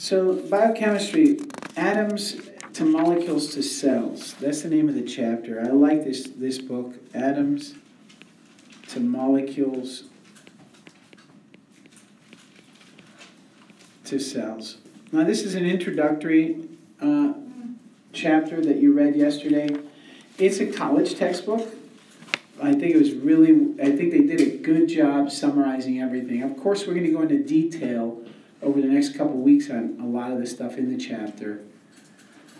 So, biochemistry, atoms to molecules to cells. That's the name of the chapter. I like this, this book, Atoms to Molecules to Cells. Now, this is an introductory uh, chapter that you read yesterday. It's a college textbook. I think it was really, I think they did a good job summarizing everything. Of course, we're going to go into detail over the next couple weeks on a lot of the stuff in the chapter.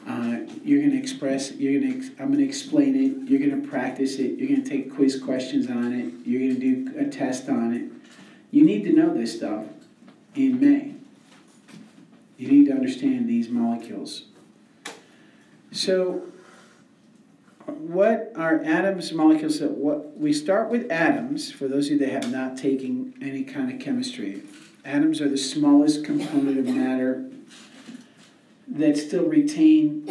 Uh, you're going to express, you're going to, I'm going to explain it, you're going to practice it, you're going to take quiz questions on it, you're going to do a test on it. You need to know this stuff in May. You need to understand these molecules. So, what are atoms, molecules? That what we start with atoms. For those of you that have not taken any kind of chemistry, atoms are the smallest component of matter that still retain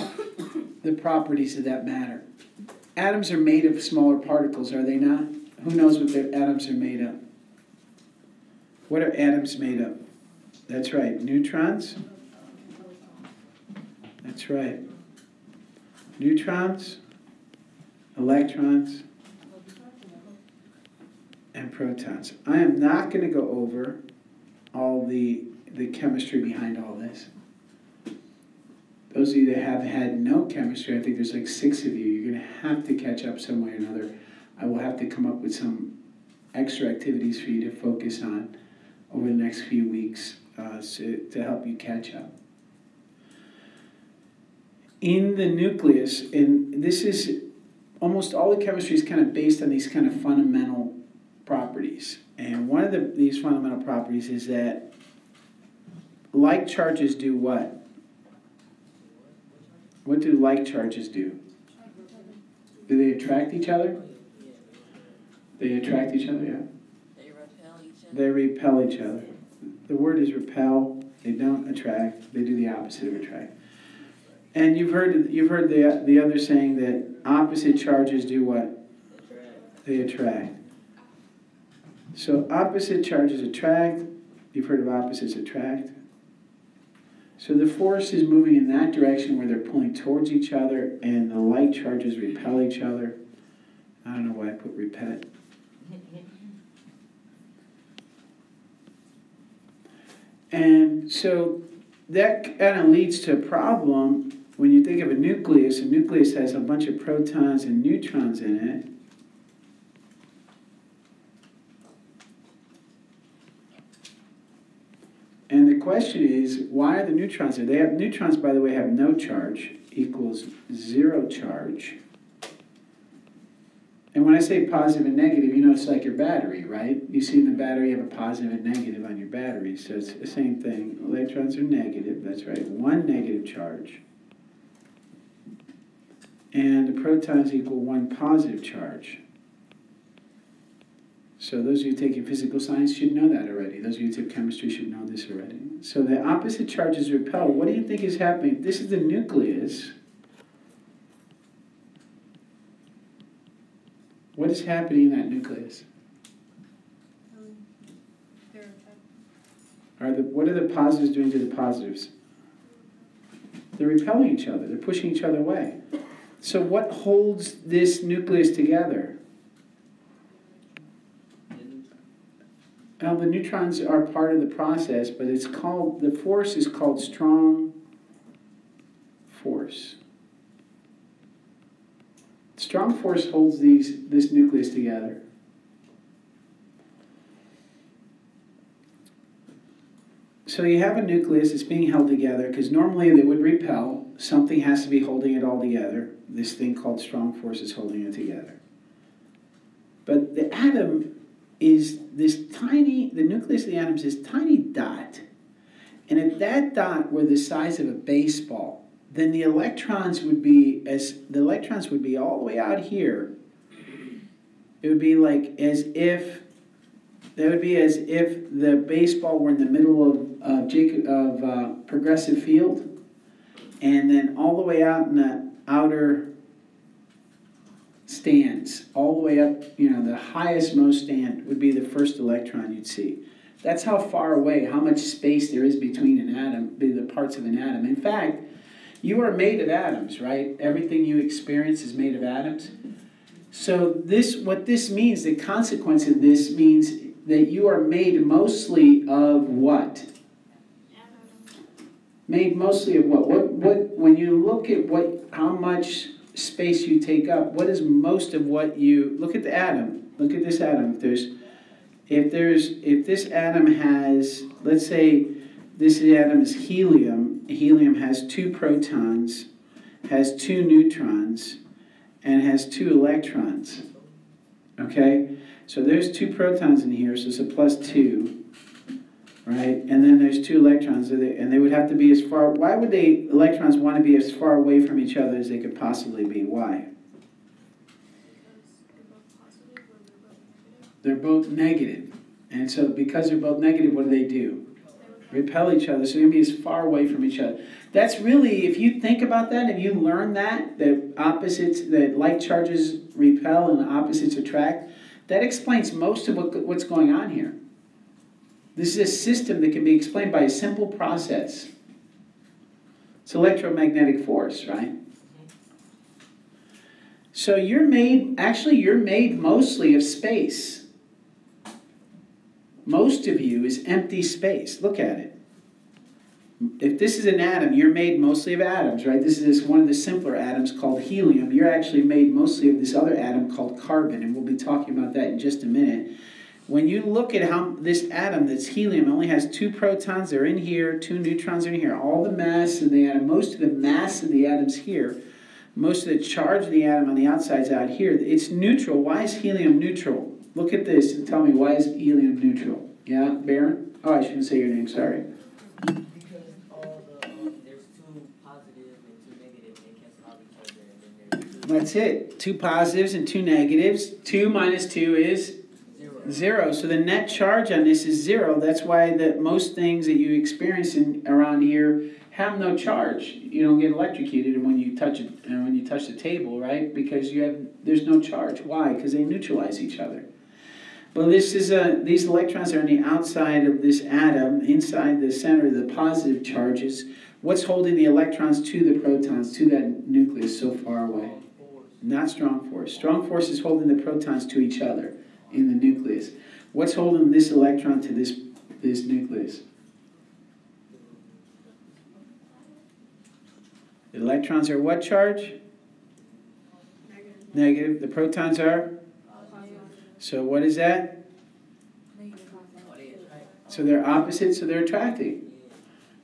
the properties of that matter. Atoms are made of smaller particles, are they not? Who knows what the atoms are made of? What are atoms made of? That's right, neutrons. That's right. Neutrons, electrons, and protons. I am not going to go over all the, the chemistry behind all this. Those of you that have had no chemistry, I think there's like six of you, you're going to have to catch up some way or another. I will have to come up with some extra activities for you to focus on over the next few weeks uh, so, to help you catch up. In the nucleus, and this is almost all the chemistry is kind of based on these kind of fundamental properties. And one of the, these fundamental properties is that like charges do what? What do like charges do? Do they attract each other? They attract each other, yeah. They repel each other. They repel each other. The word is repel. They don't attract. They do the opposite of attract. And you've heard you've heard the the other saying that opposite charges do what? Attract. They attract. So opposite charges attract. You've heard of opposites attract. So the force is moving in that direction where they're pulling towards each other, and the light charges repel each other. I don't know why I put repel. And so that kind of leads to a problem when you think of a nucleus. A nucleus has a bunch of protons and neutrons in it. Question is, why are the neutrons there? They have neutrons, by the way, have no charge equals zero charge. And when I say positive and negative, you know it's like your battery, right? You see in the battery you have a positive and negative on your battery, so it's the same thing. Electrons are negative, that's right, one negative charge. And the protons equal one positive charge. So those of you taking physical science should know that already. Those of you who chemistry should know this already. So the opposite charges repel. What do you think is happening? This is the nucleus. What is happening in that nucleus? Are the, what are the positives doing to the positives? They're repelling each other. They're pushing each other away. So what holds this nucleus together? Now the neutrons are part of the process, but it's called the force is called strong force. Strong force holds these this nucleus together. So you have a nucleus that's being held together because normally they would repel. Something has to be holding it all together. This thing called strong force is holding it together. But the atom is this tiny, the nucleus of the atom is this tiny dot. And if that dot were the size of a baseball, then the electrons would be as the electrons would be all the way out here. It would be like as if that would be as if the baseball were in the middle of of, Jacob, of uh, Progressive Field, and then all the way out in the outer stands, all the way up, you know, the highest most stand would be the first electron you'd see. That's how far away, how much space there is between an atom, the parts of an atom. In fact, you are made of atoms, right? Everything you experience is made of atoms. So this what this means, the consequence of this means that you are made mostly of what? Made mostly of what? What what when you look at what how much space you take up, what is most of what you look at the atom. Look at this atom. If there's if there's if this atom has let's say this atom is helium, helium has two protons, has two neutrons, and has two electrons. Okay? So there's two protons in here, so it's a plus two right? And then there's two electrons, and they would have to be as far. Why would they electrons want to be as far away from each other as they could possibly be? Why? They're both negative, and so because they're both negative, what do they do? Repel each other, so they're gonna be as far away from each other. That's really, if you think about that, if you learn that that opposites, that like charges repel and opposites attract, that explains most of what, what's going on here. This is a system that can be explained by a simple process. It's electromagnetic force, right? Mm-hmm. So you're made, actually, you're made mostly of space. Most of you is empty space. Look at it. If this is an atom, you're made mostly of atoms, right? This is one of the simpler atoms called helium. You're actually made mostly of this other atom called carbon, and we'll be talking about that in just a minute when you look at how this atom that's helium only has two protons they're in here two neutrons are in here all the mass of the atom most of the mass of the atoms here most of the charge of the atom on the outside is out here. It's neutral. Why is helium neutral? Look at this and tell me why is helium neutral? Yeah baron? Oh i shouldn't say your name sorry. Because all the there's two positive and two negative they cancel out each other and then there's two that's it. Two positives and two negatives. Two minus two is zero. So the net charge on this is zero. That's why that most things that you experience in, around here have no charge. You don't get electrocuted when you touch it and when you touch the table, right? Because you have there's no charge. Why? Because they neutralize each other. But this is a these electrons are on the outside of this atom, inside the center, of the positive charges. What's holding the electrons to the protons, to that nucleus so far away? Not strong force. Strong force is holding the protons to each other in the nucleus. What's holding this electron to this, this nucleus? The electrons are what charge? Negative. The protons are? So what is that? What they attract. So they're opposite, so they're attracting.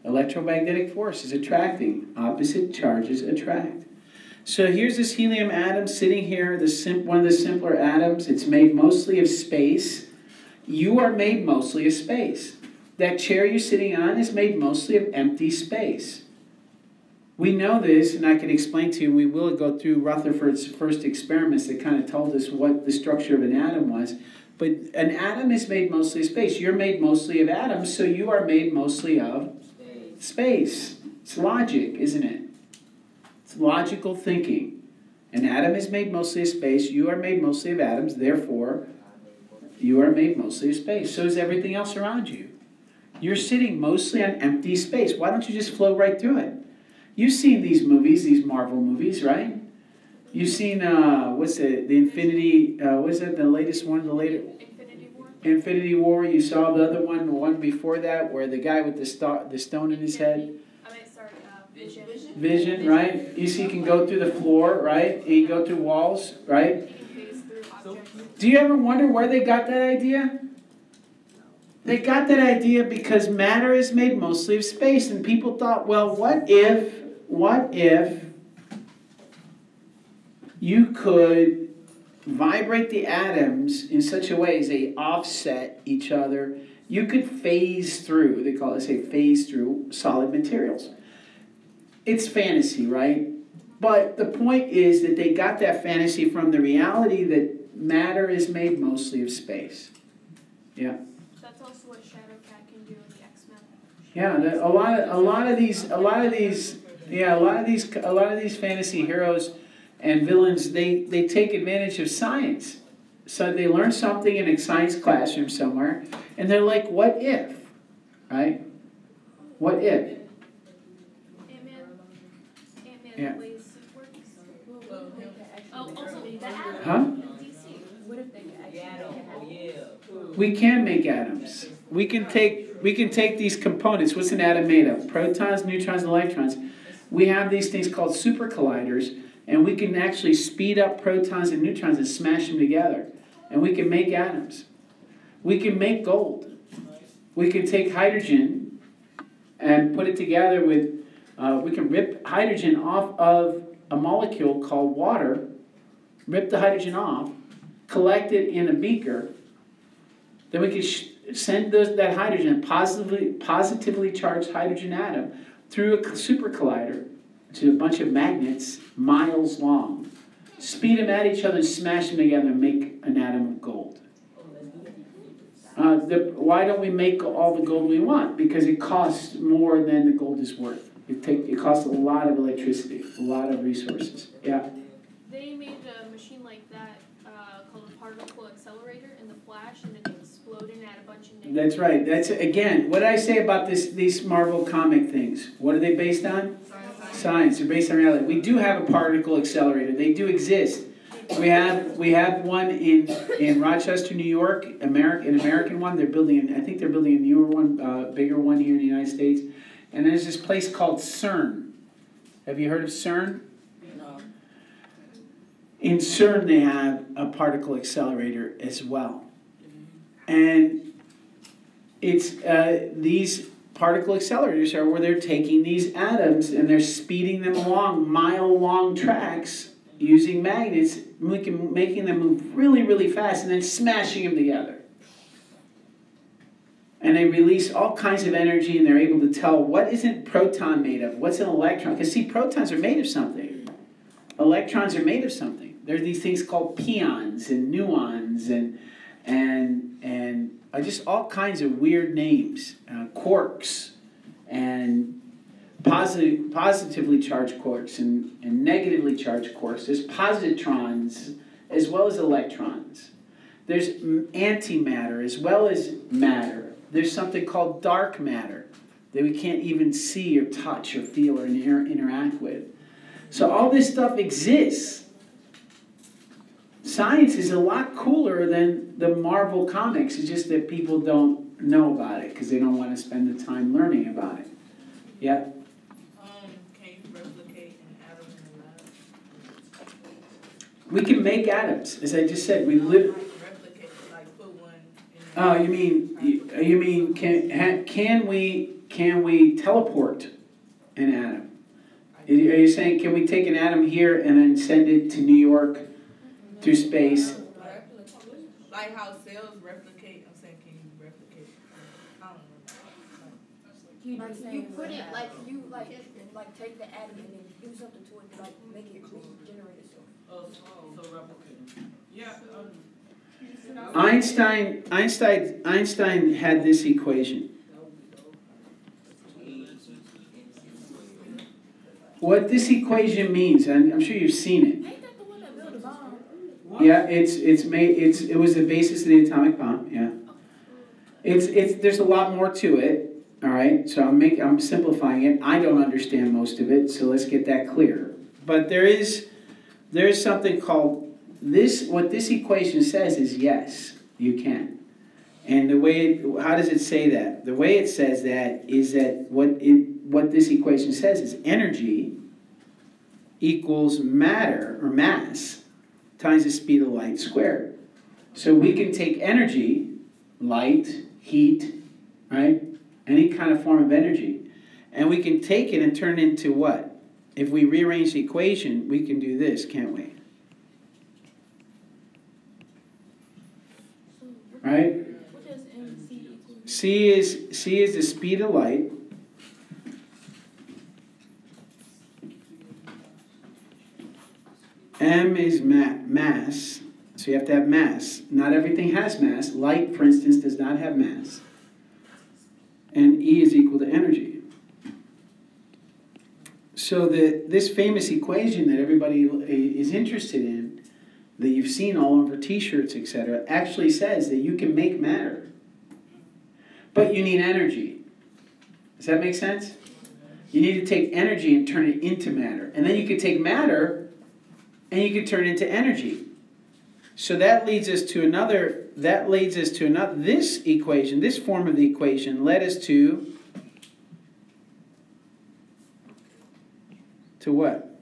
Electromagnetic force is attracting. Opposite charges attract. So here's this helium atom sitting here, one of the simpler atoms. It's made mostly of space. You are made mostly of space. That chair you're sitting on is made mostly of empty space. We know this, and I can explain to you, we will go through Rutherford's first experiments that kind of told us what the structure of an atom was. But an atom is made mostly of space. You're made mostly of atoms, so you are made mostly of Space. space. It's logic, isn't it? Logical thinking. An atom is made mostly of space. You are made mostly of atoms. Therefore, you are made mostly of space. So is everything else around you. You're sitting mostly on empty space. Why don't you just flow right through it? You've seen these movies, these Marvel movies, right? You've seen uh, what's it? The Infinity. Uh, what's it? The latest one. The later Infinity War. Infinity War. You saw the other one, the one before that, where the guy with the star, the stone in his head. I mean, sorry, uh, Vision. Vision, right? You see, he can go through the floor, right? He can go through walls, right? He can phase through objects. Do you ever wonder where they got that idea? They got that idea because matter is made mostly of space, and people thought, well, what if, what if you could vibrate the atoms in such a way as they offset each other? You could phase through, they call it, say, phase through solid materials. It's fantasy, right? But the point is that they got that fantasy from the reality that matter is made mostly of space. Yeah. That's also what Shadowcat can do in the X Men. Yeah, the, a lot of a lot of these a lot of these yeah, a lot of these a lot of these fantasy heroes and villains they they take advantage of science. So they learn something in a science classroom somewhere, and they're like, what if? Right? What if? Ant-Man, Ant-Man Yeah. plays works. Oh, also, the Atom. Huh? DC. What if they could actually Yeah, make it yeah. We can make atoms. We can take we can take these components. What's an atom made of? Protons, neutrons, and electrons. We have these things called super colliders, and we can actually speed up protons and neutrons and smash them together. And we can make atoms. We can make gold. We can take hydrogen and put it together with, uh, we can rip hydrogen off of a molecule called water, rip the hydrogen off, collect it in a beaker, then we can send those, that hydrogen, positively, positively charged hydrogen atom, through a super collider to a bunch of magnets miles long. Speed them at each other and smash them together and make an atom of gold. Uh, the, why don't we make all the gold we want? Because it costs more than the gold is worth. It take it costs a lot of electricity, a lot of resources. Yeah. They made a machine like that uh, called a particle accelerator in the Flash, and it exploded and had a bunch of negative. That's right. That's again what did I say about this these Marvel comic things. What are they based on? Science. They're based on reality. We do have a particle accelerator. They do exist. We have we have one in in Rochester, New York, America, an American one. They're building. I think they're building a newer one, uh, bigger one here in the United States. And there's this place called CERN. Have you heard of CERN? No. In CERN, they have a particle accelerator as well. And it's uh, these particle accelerators are where they're taking these atoms and they're speeding them along mile long tracks using magnets, making, making them move really, really fast and then smashing them together. And they release all kinds of energy and they're able to tell what isn't proton made of, what's an electron. Because see, protons are made of something. Electrons are made of something. There are these things called pions and muons and and and just all kinds of weird names, uh, quarks and positive, positively charged quarks and, and negatively charged quarks. There's positrons as well as electrons. There's antimatter as well as matter. There's something called dark matter that we can't even see or touch or feel or inter- interact with. So all this stuff exists. Science is a lot cooler than the Marvel comics. It's just that people don't know about it because they don't want to spend the time learning about it. Yeah. Um, can you replicate an atom in the lab? We can make atoms, as I just said. We live. like replicate, like put one in. the- Oh, you mean you, you mean can ha, can we can we teleport an atom? Are you saying can we take an atom here and then send it to New York through space? Like how cells replicate, I'm saying, can you replicate? I don't know. Like you put it, like you like, like take the atom and then do something to it to like make it regenerate itself. Oh, so replicating. Yeah, um, Einstein Einstein Einstein had this equation. What this equation means, and I'm sure you've seen it. Yeah, it's it's made it's it was the basis of the atomic bomb. Yeah, it's it's there's a lot more to it. All right, so I'm make I'm simplifying it. I don't understand most of it, so let's get that clear. But there is there is something called this. What this equation says is yes, you can. And the way it, how does it say that? The way it says that is that what it what this equation says is energy equals matter or mass times the speed of light squared. So we can take energy, light, heat, right? Any kind of form of energy, and we can take it and turn it into what? If we rearrange the equation, we can do this, can't we? So what, Right? C is C is the speed of light. M is ma- mass, so you have to have mass. Not everything has mass. Light, for instance, does not have mass. And E is equal to energy. So the this famous equation that everybody is interested in that you've seen all over t-shirts, etc., actually says that you can make matter. But you need energy. Does that make sense? You need to take energy and turn it into matter. And then you could take matter and you could turn it into energy. So that leads us to another, that leads us to another, this equation, this form of the equation led us to, to what?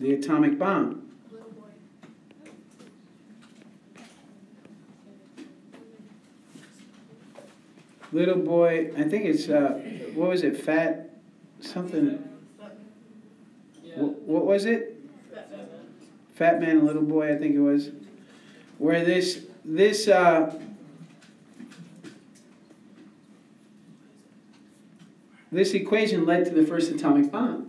The atomic bomb. Little boy, I think it's, uh, what was it, fat, something, wh- what was it? Fat Man and Little Boy, I think it was. Where this, this, uh, this equation led to the first atomic bomb.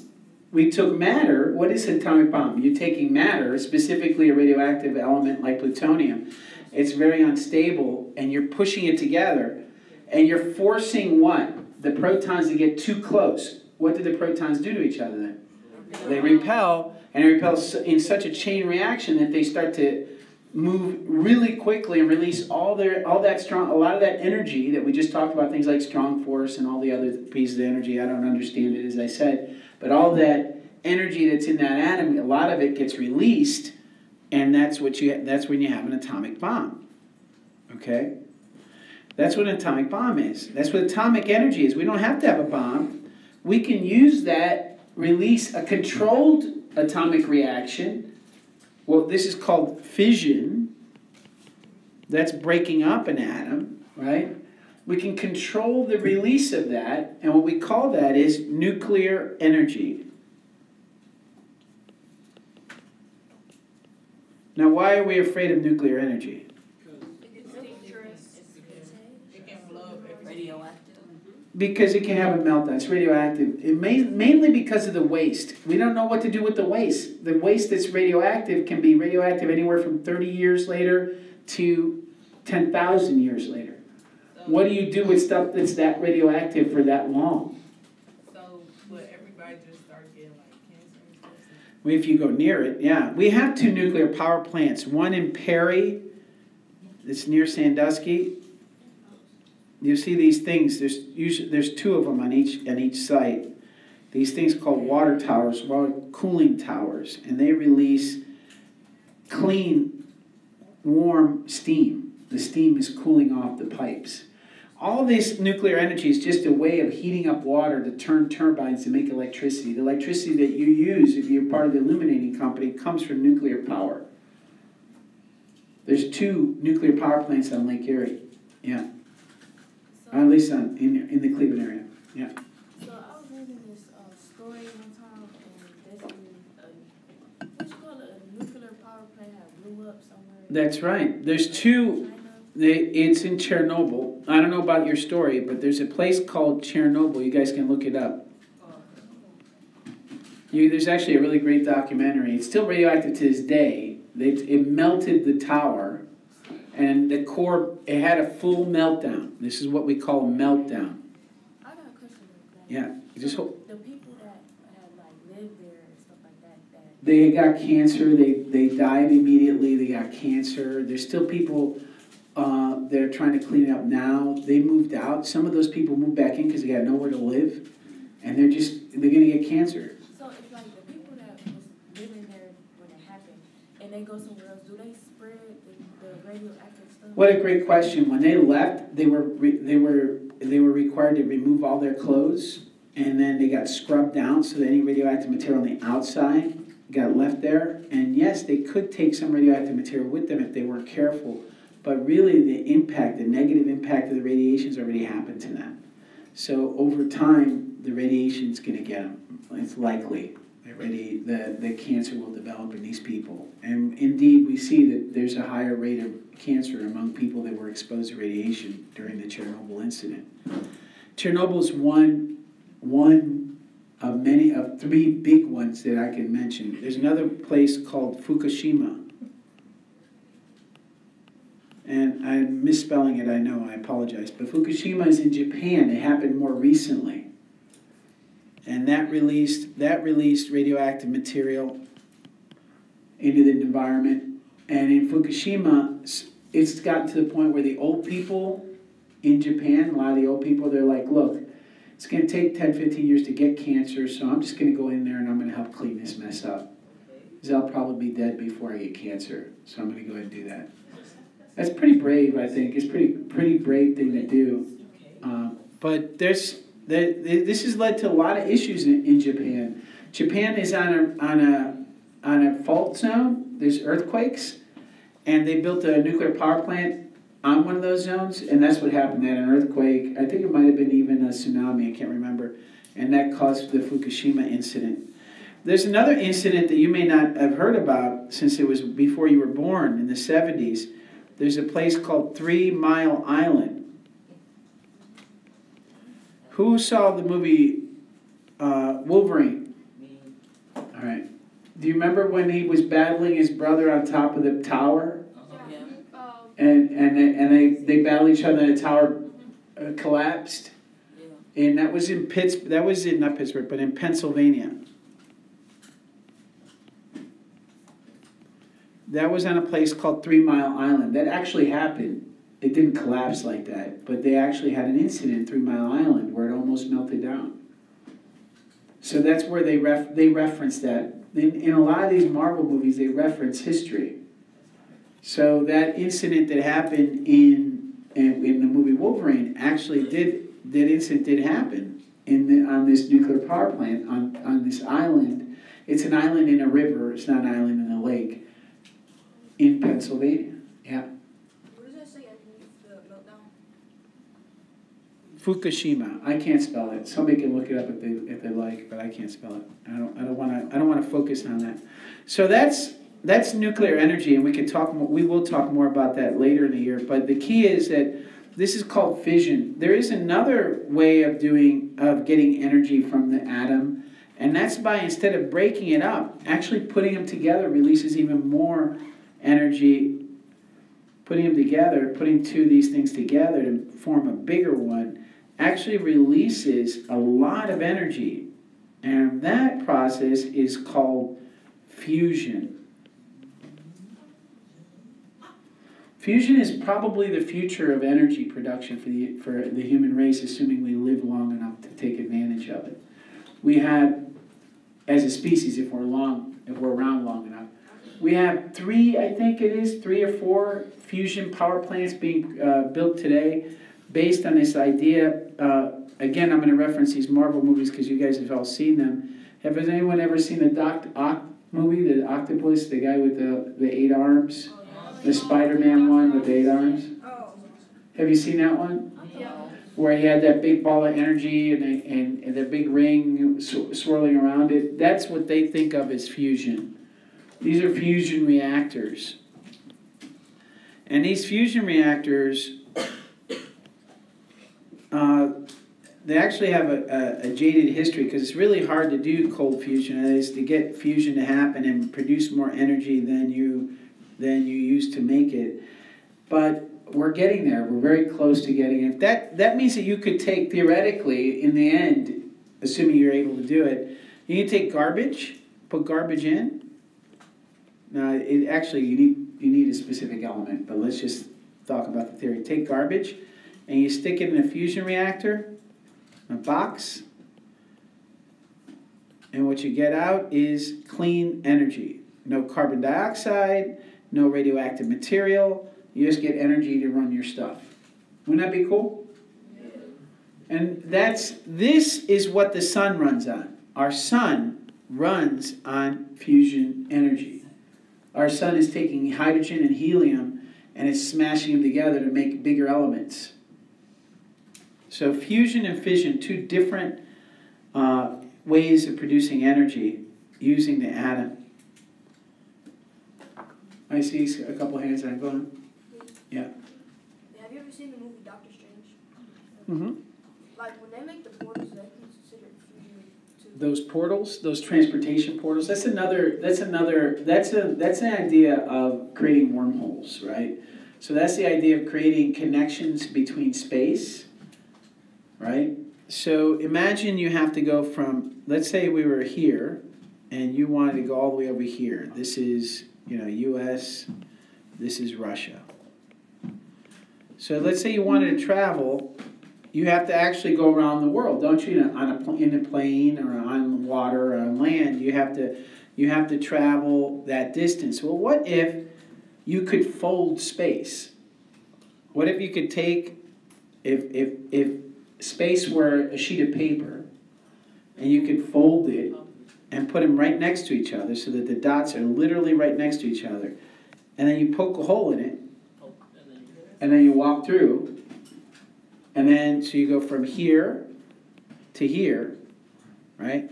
We took matter, what is atomic bomb? You're taking matter, specifically a radioactive element like plutonium. It's very unstable, and you're pushing it together, and you're forcing what? The protons to get too close. What do the protons do to each other then? They repel, and they repel in such a chain reaction that they start to move really quickly and release all their all that strong a lot of that energy that we just talked about things like strong force and all the other pieces of energy i don't understand it as i said but all that energy that's in that atom a lot of it gets released and that's what you that's when you have an atomic bomb okay that's what an atomic bomb is that's what atomic energy is we don't have to have a bomb we can use that release a controlled atomic reaction well, this is called fission. That's breaking up an atom, right? We can control the release of that, and what we call that is nuclear energy. Now, why are we afraid of nuclear energy? It's dangerous. It can blow up everything. Radioactive. Because it can have a meltdown. It's radioactive. It may, mainly because of the waste. We don't know what to do with the waste. The waste that's radioactive can be radioactive anywhere from 30 years later to 10,000 years later. So, What do you do with stuff that's that radioactive for that long? so would everybody just start getting like cancer and stuff? Well, If you go near it, yeah. We have two nuclear power plants. One in Perry, that's near Sandusky. You see these things. There's usually there's two of them on each on each site. These things called water towers, water cooling towers, and they release clean, warm steam. The steam is cooling off the pipes. All this nuclear energy is just a way of heating up water to turn turbines to make electricity. The electricity that you use if you're part of the illuminating company comes from nuclear power. There's two nuclear power plants on Lake Erie. Yeah, at least in, in the Cleveland area. Yeah. So I was reading this uh, story one time, and basically, uh, what you call it, a nuclear power plant blew up somewhere. That's right. There's two They, it's in Chernobyl. I don't know about your story, but there's a place called Chernobyl. You guys can look it up. You, there's actually a really great documentary. It's still radioactive to this day. They, it melted the tower, and the core it had a full meltdown. This is what we call a meltdown. I got a question like. Yeah, just So hope. The people that had like lived there and stuff like that, that They got cancer. They they died immediately. They got cancer. There's still people uh, that are trying to clean it up now. They moved out. Some of those people moved back in because they got nowhere to live, and they're just they're gonna get cancer. So if like the people that was living there when it happened, and they go somewhere else, do they spread What a great question. When they left, they were re- they were they were required to remove all their clothes, and then they got scrubbed down so that any radioactive material on the outside got left there. And yes, they could take some radioactive material with them if they weren't careful. But really, the impact, the negative impact of the radiation's already happened to them. So over time, the radiation's going to get them. It's likely. Radi- the, the cancer will develop in these people. And indeed, we see that there's a higher rate of cancer among people that were exposed to radiation during the Chernobyl incident. Chernobyl's one, one of many, of three big ones that I can mention. There's another place called Fukushima. And I'm misspelling it, I know, I apologize. But Fukushima is in Japan. It happened more recently. And that released that released radioactive material into the environment. And in Fukushima, it's gotten to the point where the old people in Japan, a lot of the old people, they're like, look, it's going to take 10, 15 years to get cancer, so I'm just going to go in there and I'm going to help clean this mess up. Because I'll probably be dead before I get cancer, so I'm going to go ahead and do that. That's pretty brave, I think. It's pretty pretty brave thing to do. Um, but there's this has led to a lot of issues in, in Japan. Japan is on a on a on a fault zone. There's earthquakes, and they built a nuclear power plant on one of those zones, and that's what happened. They had an earthquake. I think it might have been even a tsunami. I can't remember, and that caused the Fukushima incident. There's another incident that you may not have heard about since it was before you were born in the 70s. There's a place called Three Mile Island. Who saw the movie uh, Wolverine? Me. All right. Do you remember when he was battling his brother on top of the tower, Uh-huh. Yeah. Um, and and they, and they they battled each other, and the tower uh, collapsed? Yeah. And that was in Pitts. That was in not Pittsburgh, but in Pennsylvania. That was on a place called Three Mile Island. That actually happened. It didn't collapse like that, but they actually had an incident in Three Mile Island where it almost melted down. So that's where they ref, they reference that. In, in a lot of these Marvel movies, they reference history. So that incident that happened in in, in the movie Wolverine actually did that incident did happen in the, on this nuclear power plant on, on this island. It's an island in a river. It's not an island in a lake in Pennsylvania. Yeah, What does that say underneath the meltdown? Fukushima. I can't spell it. Somebody can look it up if they if they like, but I can't spell it. I don't I don't want to I don't want to focus on that. So that's that's nuclear energy, and we can talk. More, we will talk more about that later in the year. But the key is that this is called fission. There is another way of doing of getting energy from the atom, and that's by instead of breaking it up, actually putting them together releases even more energy. Putting them together, putting two of these things together to form a bigger one, actually releases a lot of energy, and that process is called fusion. Fusion is probably the future of energy production for the, for the human race, assuming we live long enough to take advantage of it. We have, as a species, if we're long, if we're around long enough, we have three, I think it is, three or four fusion power plants being uh, built today based on this idea. Uh, again, I'm going to reference these Marvel movies because you guys have all seen them. Have anyone ever seen the Doc Ock movie, the octopus, the guy with the, the eight arms? The Spider-Man one with the eight arms? Have you seen that one? Where he had that big ball of energy and, and, and the big ring sw- swirling around it? That's what they think of as fusion. These are fusion reactors. And these fusion reactors, uh, they actually have a, a, a jaded history because it's really hard to do cold fusion. That is to get fusion to happen and produce more energy than you than you used to make it. But we're getting there. We're very close to getting it. That that means that you could take theoretically, in the end, assuming you're able to do it, you can take garbage, put garbage in. Now, it actually you need you need a specific element, but let's just talk about the theory. Take garbage, and you stick it in a fusion reactor, a box, and what you get out is clean energy. No carbon dioxide, no radioactive material. You just get energy to run your stuff. Wouldn't that be cool? And that's this is what the sun runs on. Our sun runs on fusion energy. Our sun is taking hydrogen and helium and it's smashing them together to make bigger elements. So fusion and fission, two different uh, ways of producing energy using the atom. I see a couple hands that are going. Yeah, have you ever seen the movie Doctor Strange? Mm-hmm. Like when they make the portals, that considered fusion too. Those portals, those transportation portals. That's another. That's another. That's a. That's an idea of creating wormholes, right? So that's the idea of creating connections between space, right? So imagine you have to go from. Let's say we were here, and you wanted to go all the way over here. This is you know, U.S. This is Russia. So let's say you wanted to travel, you have to actually go around the world, don't you? On a in a plane or on water or on land, you have to you have to travel that distance. Well, what if you could fold space? What if you could take if if if space where a sheet of paper and you could fold it and put them right next to each other so that the dots are literally right next to each other. And then you poke a hole in it and then you walk through. And then so you go from here to here, right?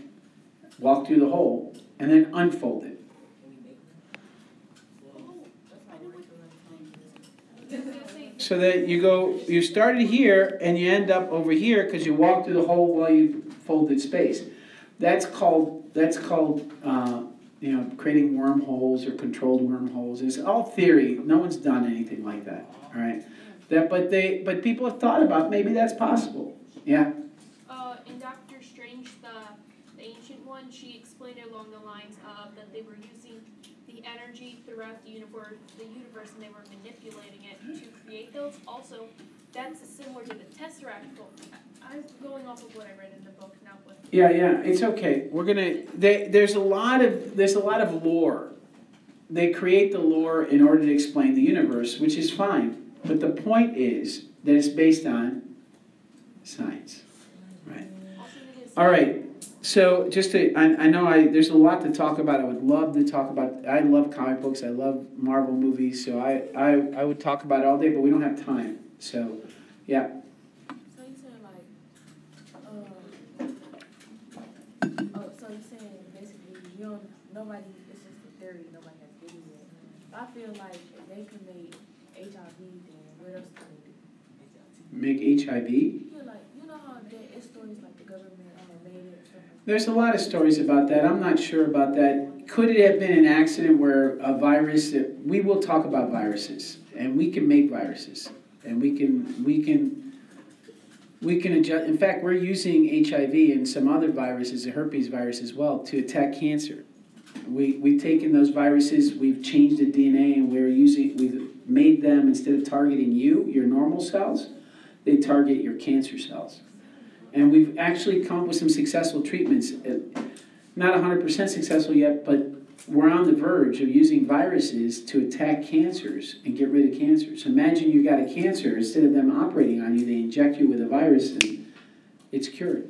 Walk through the hole and then unfold it. can we make That's how we're I was gonna say, So that you go you started here and you end up over here because you walk through the hole while you folded space. That's called that's called uh, you know creating wormholes or controlled wormholes. It's all theory. No one's done anything like that. All right. That but they but people have thought about maybe that's possible. Yeah. uh, in Doctor Strange, the, the ancient one, she explained along the lines of that they were using the energy throughout the universe, the universe, and they were manipulating it to create those. Also, that's similar to the Tesseract book. I- I'm going off of what I read in the book, not what. Yeah, yeah, it's okay. We're gonna. They, there's a lot of there's a lot of lore. They create the lore in order to explain the universe, which is fine. But the point is that it's based on science. Is. All right. So just to, I, I know I there's a lot to talk about. I would love to talk about. I love comic books. I love Marvel movies. So I I, I would talk about it all day, but we don't have time. So yeah. So you saying like, um, oh, so you saying basically you don't, nobody, it's just a theory, nobody has did it. I feel like if they can make HIV, then what else can they do? Make HIV. Yeah, like, you know how there is stories like the government, uh, made it, stuff like There's a lot of stories about that. I'm not sure about that. Could it have been an accident where a virus? We will talk about viruses, and we can make viruses, and we can we can we can adjust. In fact, we're using HIV and some other viruses, the herpes virus as well, to attack cancer. We we've taken those viruses, we've changed the DNA, and we're using we've made them instead of targeting you, your normal cells, they target your cancer cells. And we've actually come up with some successful treatments. Uh, Not 100% successful yet, but we're on the verge of using viruses to attack cancers and get rid of cancers. Imagine you got a cancer, instead of them operating on you, they inject you with a virus and it's cured.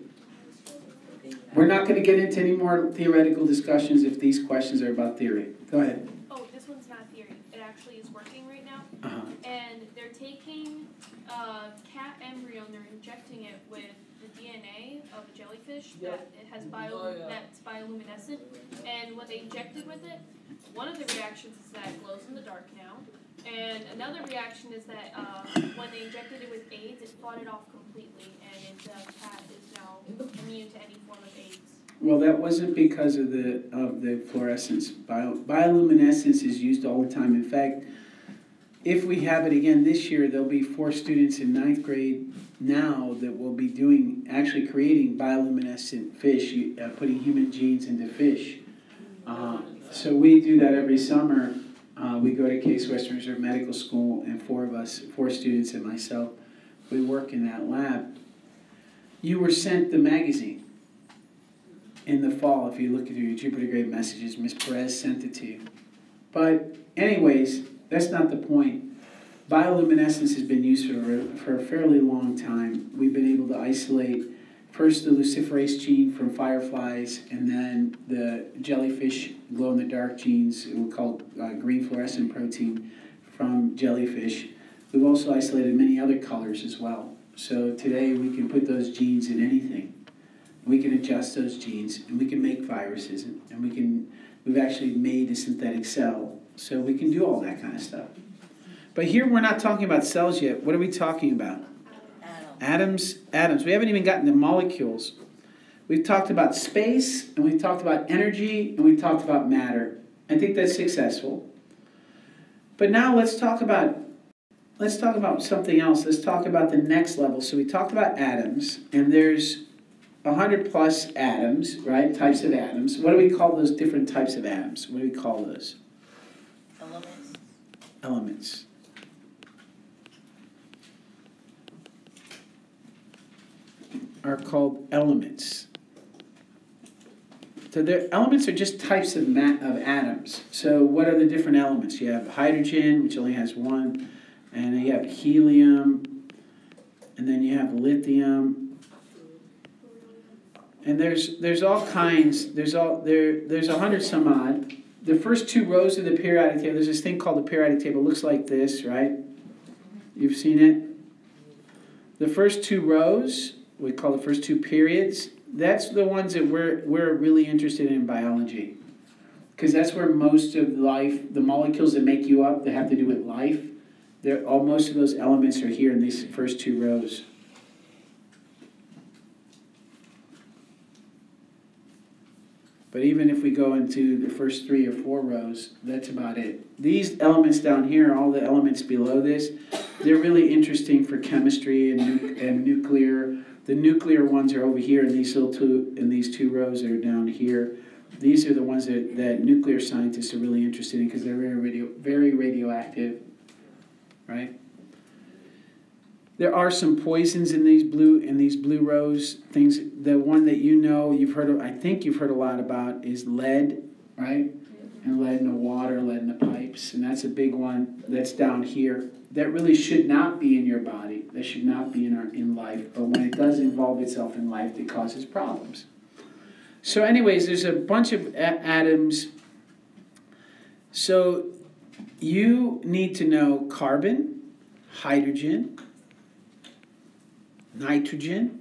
We're not going to get into any more theoretical discussions if these questions are about theory. Go ahead. Oh, this one's not theory. It actually is working right now. Uh-huh. And they're taking a cat embryo and they're injecting it with the DNA of a jellyfish that it has bio Oh, yeah. that's bioluminescent. And when they inject it with it, one of the reactions is that it glows in the dark now. And another reaction is that uh, when they injected it with AIDS, it fought it off completely, and the cat is now immune to any form of AIDS. Well, that wasn't because of the of the fluorescence. Bio, bioluminescence is used all the time. In fact, if we have it again this year, there'll be four students in ninth grade now that will be doing actually creating bioluminescent fish, uh, putting human genes into fish. Uh, so we do that every summer. Uh, we go to Case Western Reserve Medical School, and four of us, four students and myself, we work in that lab. You were sent the magazine in the fall, if you look through your Jupiter Grade messages, Miss Perez sent it to you. But, anyways, that's not the point. Bioluminescence has been used for, for a fairly long time. We've been able to isolate first the luciferase gene from fireflies, and then the jellyfish glow in the dark genes, we call uh, green fluorescent protein from jellyfish. We've also isolated many other colors as well. So today we can put those genes in anything we can adjust those genes and we can make viruses and, and we can we've actually made a synthetic cell so we can do all that kind of stuff. But here we're not talking about cells yet. What are we talking about? Atoms. Atoms. We haven't even gotten to molecules. We've talked about space and we've talked about energy and we've talked about matter. I think that's successful. But now let's talk about let's talk about something else. Let's talk about the next level. So we talked about atoms and there's 100 plus atoms, right? Types of atoms. What do we call those different types of atoms? What do we call those? Elements. Elements. Are called elements. So the elements are just types of of atoms. So what are the different elements? You have hydrogen, which only has one, and you have helium, and then you have lithium, and there's there's all kinds. There's all there there's a hundred some odd. The first two rows of the periodic table. There's this thing called the periodic table. It looks like this, right? You've seen it. The first two rows we call the first two periods. That's the ones that we're we're really interested in biology, because that's where most of life, the molecules that make you up, that have to do with life, they're all most of those elements are here in these first two rows. But even if we go into the first three or four rows, that's about it. These elements down here, all the elements below this, they're really interesting for chemistry and, and nuclear. The nuclear ones are over here in these little two in these two rows are down here. These are the ones that, that nuclear scientists are really interested in because they're very radio very radioactive, right? There are some poisons in these blue in these blue rows. Things the one that you know you've heard of, I think you've heard a lot about is lead, right? And lead in the water, lead in the pipes, and that's a big one that's down here. That really should not be in your body. That should not be in our in life. But when it does involve itself in life, it causes problems. So, anyways, there's a bunch of atoms. So, you need to know carbon, hydrogen, nitrogen,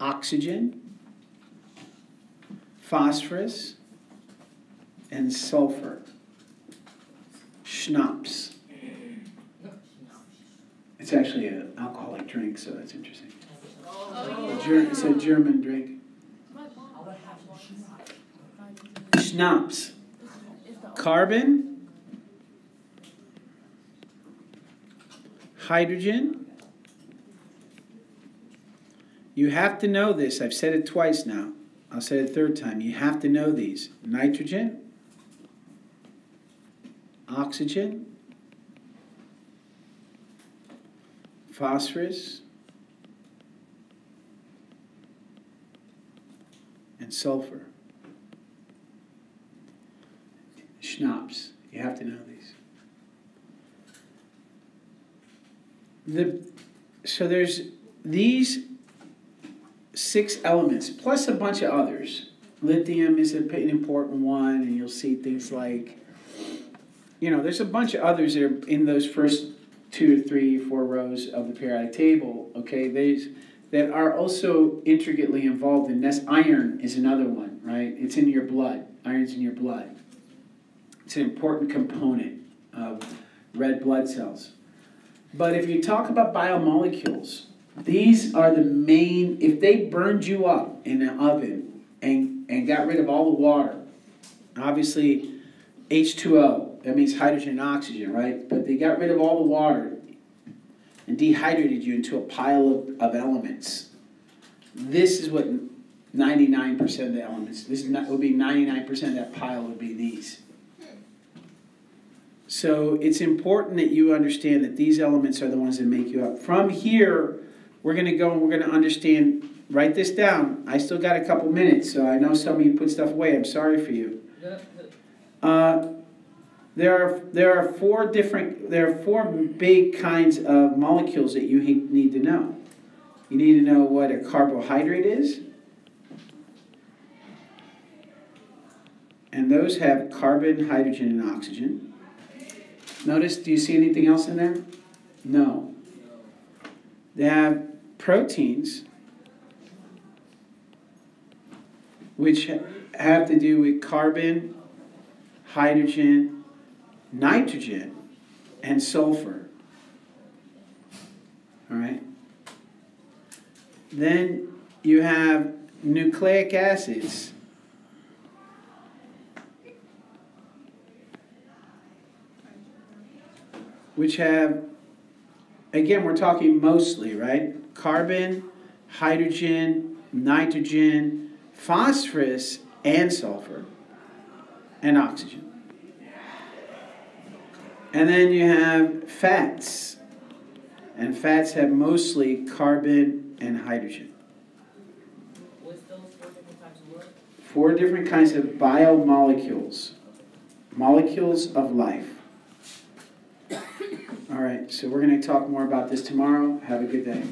oxygen, phosphorus, and sulfur. Schnapps. It's actually an alcoholic drink, so that's interesting. It's a German drink. Schnapps. Carbon, hydrogen. You have to know this. I've said it twice now. I'll say it a third time. You have to know these nitrogen, oxygen, phosphorus, and sulfur. Schnapps. You have to know these. The, so there's these six elements plus a bunch of others. Lithium is an important one, and you'll see things like, you know, there's a bunch of others that are in those first two, three, four rows of the periodic table. Okay, these that are also intricately involved in this. Iron is another one, right? It's in your blood. Iron's in your blood. It's an important component of red blood cells. But if you talk about biomolecules, these are the main, if they burned you up in an oven and, and got rid of all the water, obviously H2O, that means hydrogen and oxygen, right? But they got rid of all the water and dehydrated you into a pile of, of elements. This is what 99% of the elements, this is not, would be 99% of that pile would be these. So it's important that you understand that these elements are the ones that make you up. From here, we're going to go and we're going to understand. Write this down. I still got a couple minutes, so I know some of you put stuff away. I'm sorry for you. Uh, there are there are four different there are four big kinds of molecules that you need to know. You need to know what a carbohydrate is, and those have carbon, hydrogen, and oxygen. Notice, do you see anything else in there? No. They have proteins, which have to do with carbon, hydrogen, nitrogen, and sulfur. All right? Then you have nucleic acids. which have, again, we're talking mostly, right? Carbon, hydrogen, nitrogen, phosphorus, and sulfur, and oxygen. And then you have fats. And fats have mostly carbon and hydrogen. What's those four different types of what? Four different kinds of biomolecules, molecules of life. All right, so we're going to talk more about this tomorrow. Have a good day.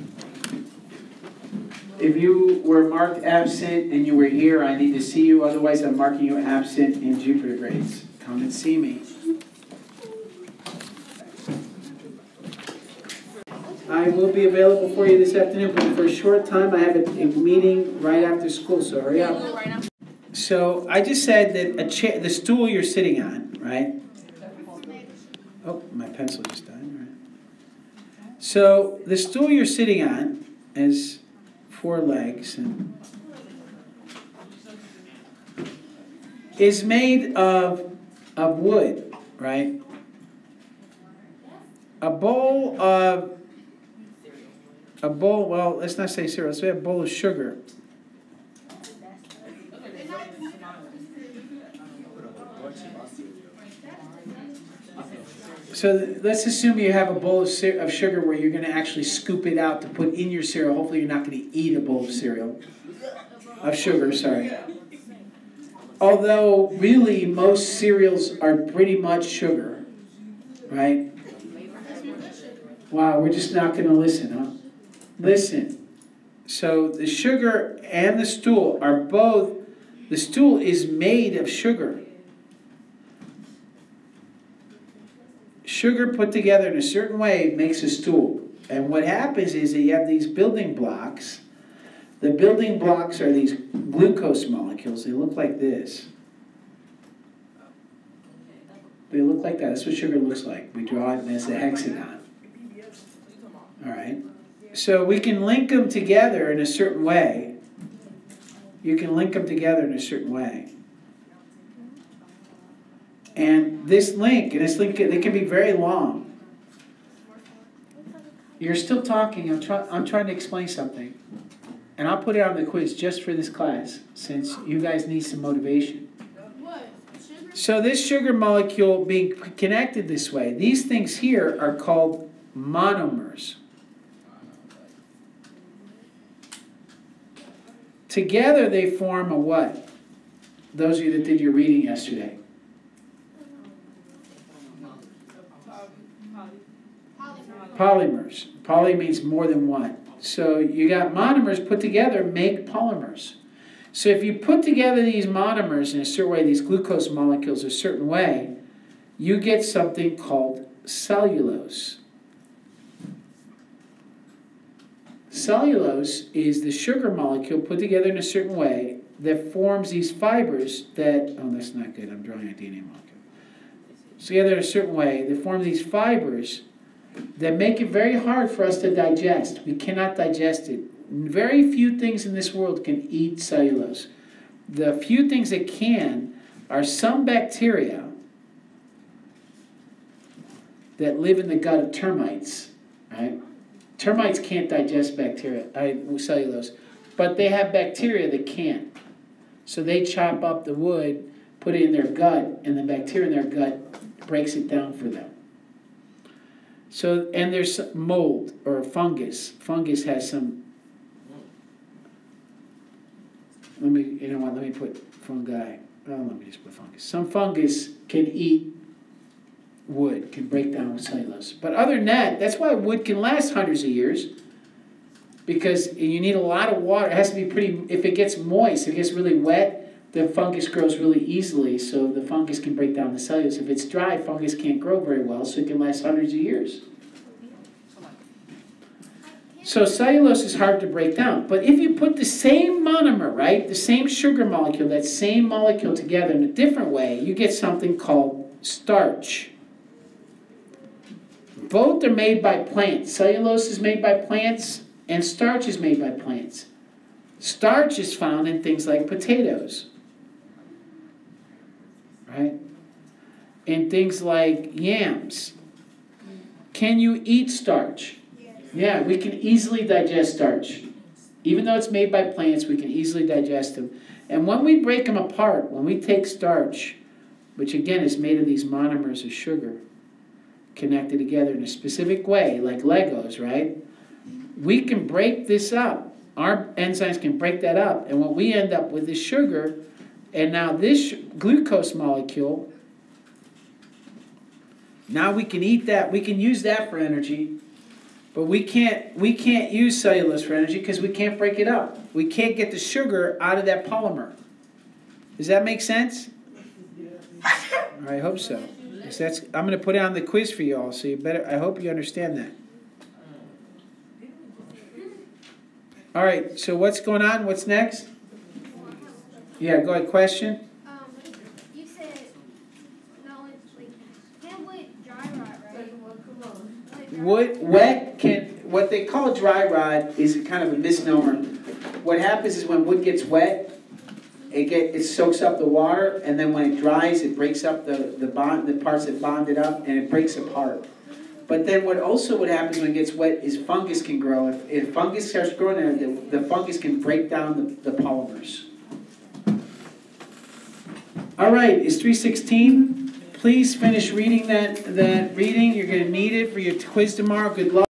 If you were marked absent and you were here, I need to see you. Otherwise, I'm marking you absent in Jupiter grades. Come and see me. I will be available for you this afternoon, but for a short time, I have a, a meeting right after school, so hurry up. So I just said that a chair, the stool you're sitting on, right? Oh, my pencil just died, right? So the stool you're sitting on has four legs and is made of of wood, right? A bowl of a bowl, well, let's not say cereal, let's say a bowl of sugar. So let's assume you have a bowl of, cer- of sugar where you're going to actually scoop it out to put in your cereal. Hopefully, you're not going to eat a bowl of cereal. Of sugar, sorry. Although, really, most cereals are pretty much sugar, right? Wow, we're just not going to listen, huh? Listen. So the sugar and the stool are both, the stool is made of sugar. Sugar put together in a certain way makes a stool. And what happens is that you have these building blocks. The building blocks are these glucose molecules. They look like this. They look like that. That's what sugar looks like. We draw it as a hexagon. All right. So we can link them together in a certain way. You can link them together in a certain way. And this link, and this link, they can be very long. You're still talking. I'm, try, I'm trying to explain something. And I'll put it on the quiz just for this class, since you guys need some motivation. So this sugar molecule being connected this way, these things here are called monomers. Together they form a what? Those of you that did your reading yesterday. Polymers. Poly means more than one. So you got monomers put together make polymers. So if you put together these monomers in a certain way, these glucose molecules a certain way, you get something called cellulose. Cellulose is the sugar molecule put together in a certain way that forms these fibers that, oh, that's not good, I'm drawing a DNA molecule. Together in a certain way, they form these fibers that make it very hard for us to digest. We cannot digest it. Very few things in this world can eat cellulose. The few things that can are some bacteria that live in the gut of termites, right? Termites can't digest bacteria, uh, cellulose, but they have bacteria that can. So they chop up the wood, put it in their gut, and the bacteria in their gut breaks it down for them. So, and there's mold or fungus. Fungus has some. Let me, you know what? Let me put fungi. Oh, let me just put fungus. Some fungus can eat wood, can break down cellulose. But other than that, that's why wood can last hundreds of years. Because you need a lot of water. It has to be pretty. If it gets moist, if it gets really wet, the fungus grows really easily. So the fungus can break down the cellulose. If it's dry, fungus can't grow very well, so it can last hundreds of years. So cellulose is hard to break down. But if you put the same monomer, right, the same sugar molecule, that same molecule together in a different way, you get something called starch. Both are made by plants. Cellulose is made by plants, and starch is made by plants. Starch is found in things like potatoes, right? In things like yams. Can you eat starch? Yeah, we can easily digest starch. Even though it's made by plants, we can easily digest them. And when we break them apart, when we take starch, which again is made of these monomers of sugar, connected together in a specific way, like Legos, right? We can break this up. Our enzymes can break that up, and what we end up with is sugar, and now this glucose molecule. Now we can eat that. We can use that for energy, but we can't. We can't use cellulose for energy because we can't break it up. We can't get the sugar out of that polymer. Does that make sense? I hope so. That's, I'm going to put it on the quiz for you all, so you better. I hope you understand that. Mm. All right. So what's going on? What's next? Yeah. Go ahead. Question. Um, you said no, it's like can't wait dry rot, right? Like, Wood, wet can. What they call dry rot is kind of a misnomer. What happens is when wood gets wet, it get it soaks up the water, and then when it dries, it breaks up the the bond the parts that bond it up, and it breaks apart. But then what also what happens when it gets wet is fungus can grow. If, if fungus starts growing the, the fungus can break down the, the polymers. All right, it's three sixteen. Please finish reading that that reading. You're gonna need it for your quiz tomorrow. Good luck.